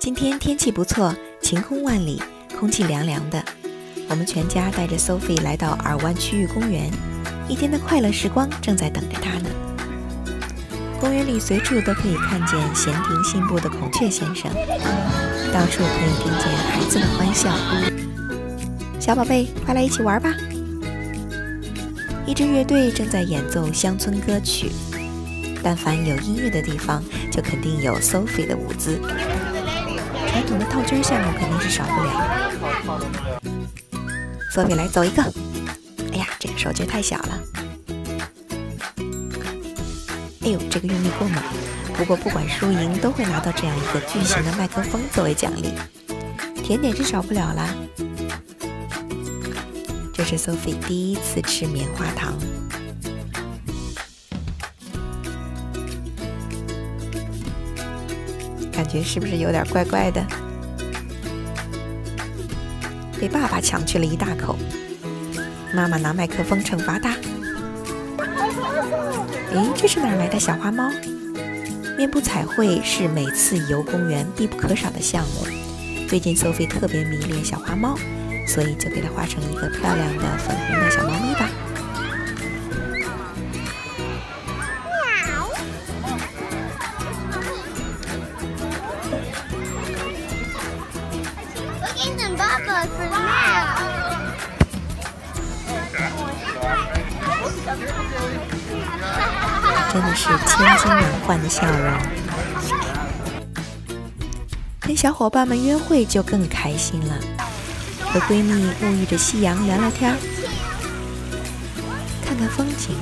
今天天气不错，晴空万里，空气凉凉的。我们全家带着 Sophie 来到尔湾区域公园，一天的快乐时光正在等着她呢。公园里随处都可以看见闲庭信步的孔雀先生，到处可以听见孩子的欢笑。小宝贝，快来一起玩吧！一支乐队正在演奏乡村歌曲。但凡有音乐的地方，就肯定有 Sophie 的舞姿。传统的套圈项目肯定是少不了。Sophie 来走一个。哎呀，这个手劲太小了。哎呦，这个用力过猛。不过不管输赢，都会拿到这样一个巨型的麦克风作为奖励。甜点是少不了啦。这是 Sophie 第一次吃棉花糖。感觉是不是有点怪怪的？被爸爸抢去了一大口，妈妈拿麦克风惩罚他。诶，这是哪来的小花猫？面部彩绘是每次游公园必不可少的项目。最近 Sophie 特别迷恋小花猫，所以就给它画成一个漂亮的粉红的小猫咪吧。真的是千金难换的笑容，跟小伙伴们约会就更开心了。和闺蜜沐浴着夕阳聊聊天，看看风景，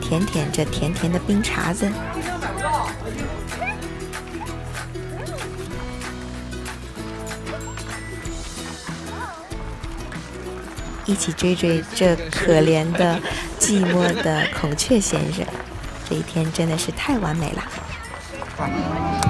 舔舔这甜甜的冰碴子。一起追追这可怜的、寂寞的孔雀先生，这一天真的是太完美了。